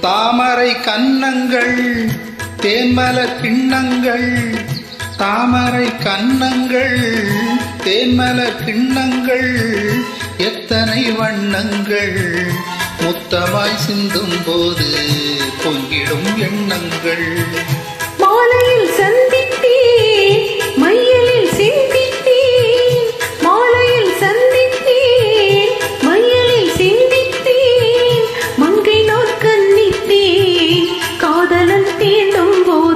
தாமரை கன்னங்கள் தேன்மல கிண்ணங்கள் தாமரை கன்னங்கள் தேன்மல கிண்ணங்கள் எத்தனை வண்ணங்கள்? முத்தமாய் சிந்தும் போது பொங்கிடும் எண்ணங்கள்.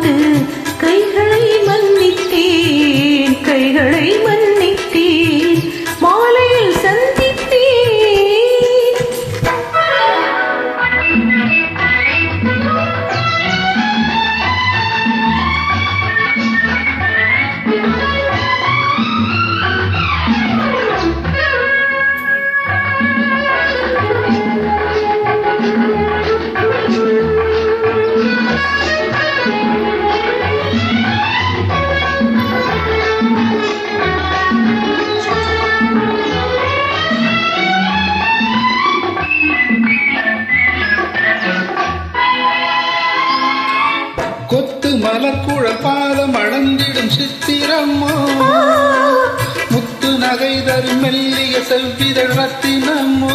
தீண்டும் போது மலக்குழல் பாதம் அளந்திடும் சித்திரமோ? முத்து நகை தரும் மெல்லிய செவ்விதழ் ரத்தினமோ?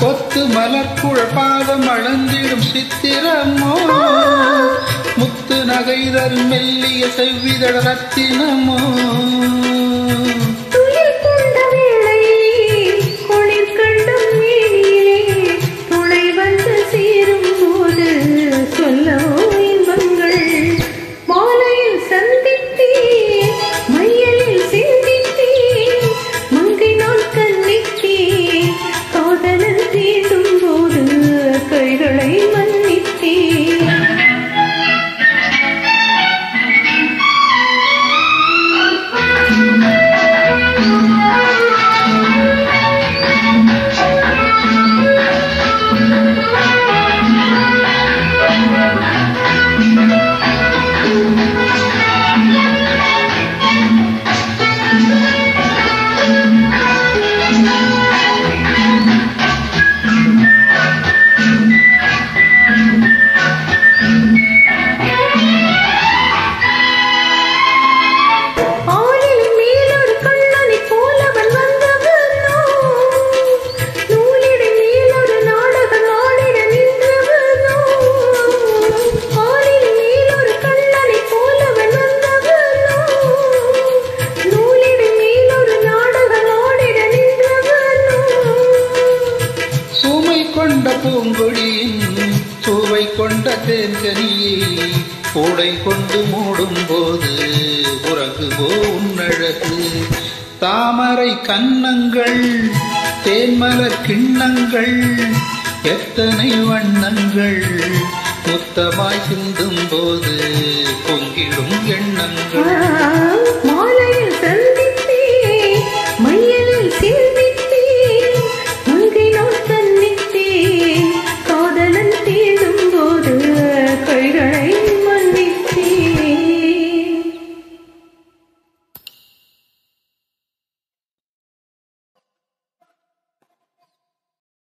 கொத்து மலக்குழல் பாதம் அளந்திடும் சித்திரமோ? முத்து நகை தரும் மெல்லிய செவ்விதழ் ரத்தினமோ? கொண்ட சுவை கொண்ட தேன்கனியை கூடை கொண்டு மூடும் போது உறங்குவோ உன்னழகு. தாமரை கன்னங்கள் தேன்மலர் கிண்ணங்கள் எத்தனை வண்ணங்கள் முத்தமாய் சிந்தும் போது